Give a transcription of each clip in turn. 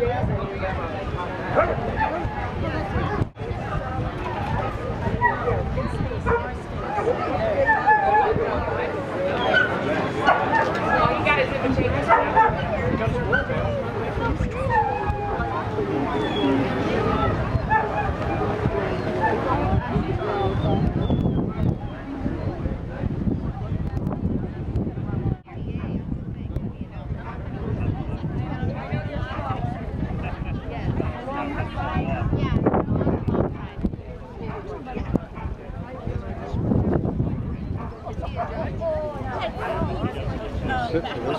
Yeah.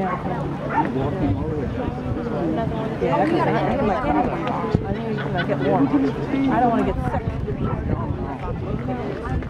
Yeah, I gonna get warm. I don't want to get sick.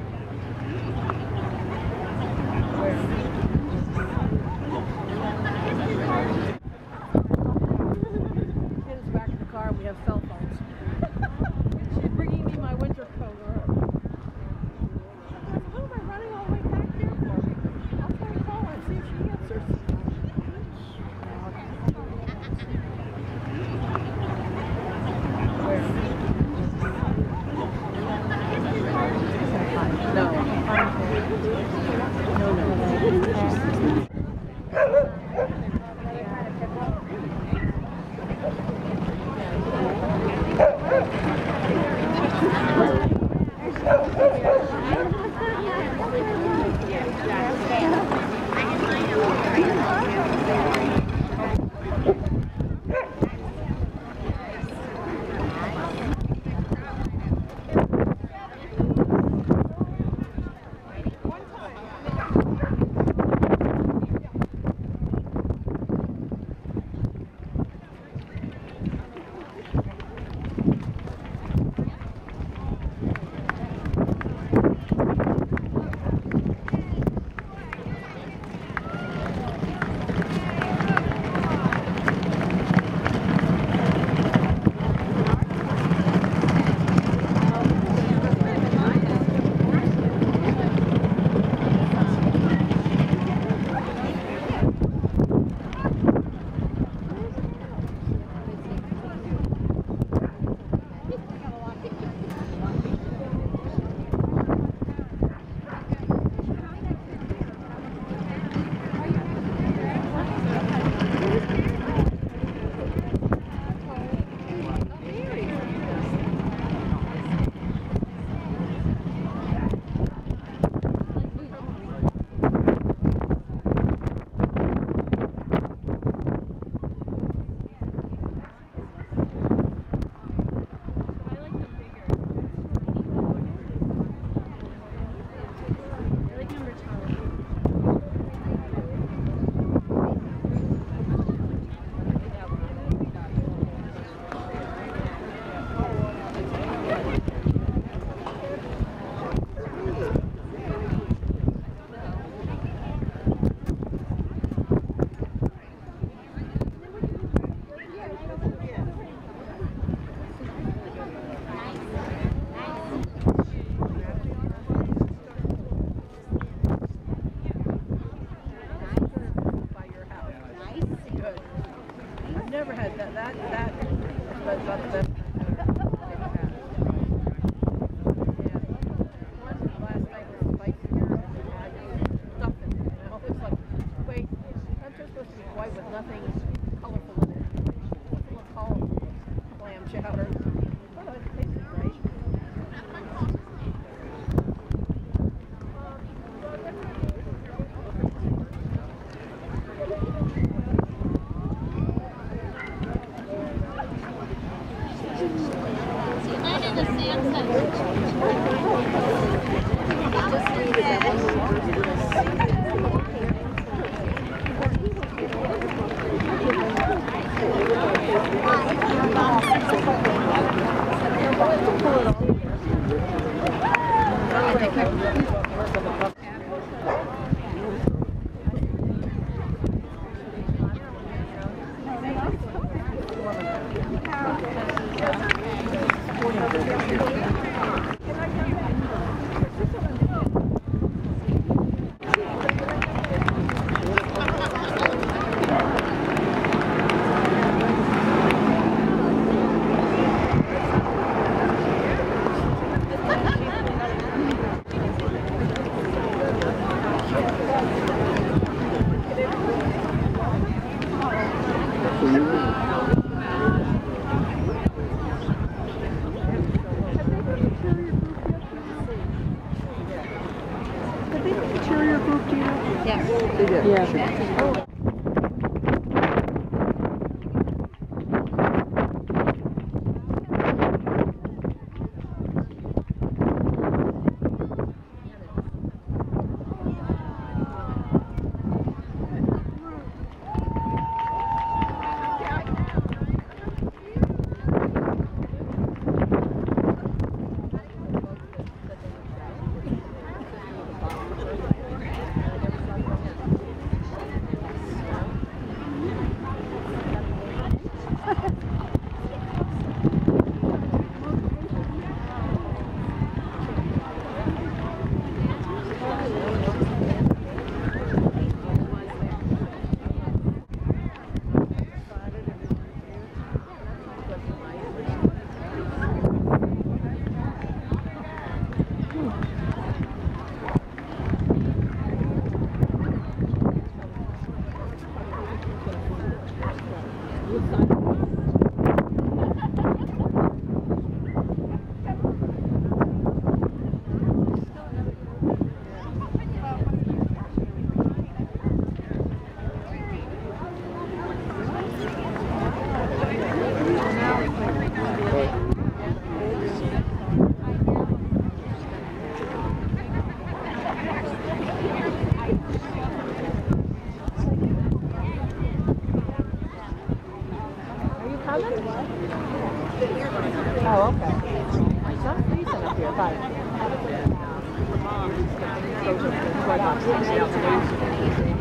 change of the robots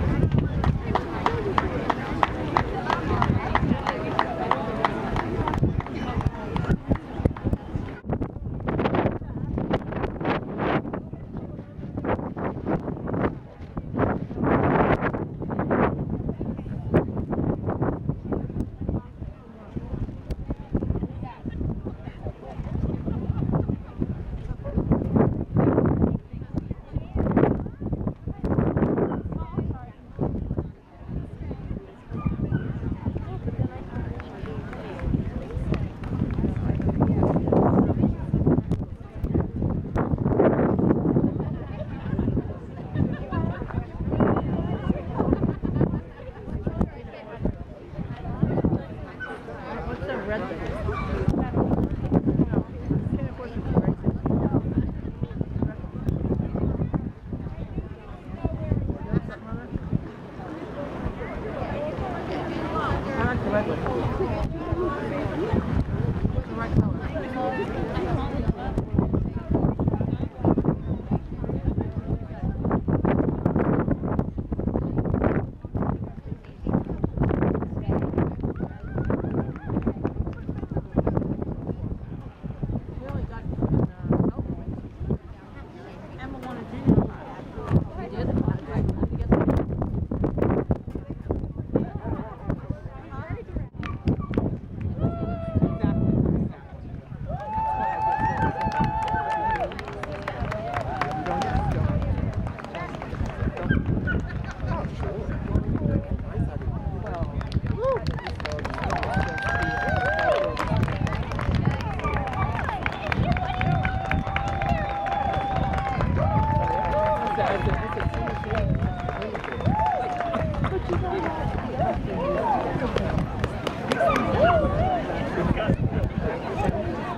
the red. The red color.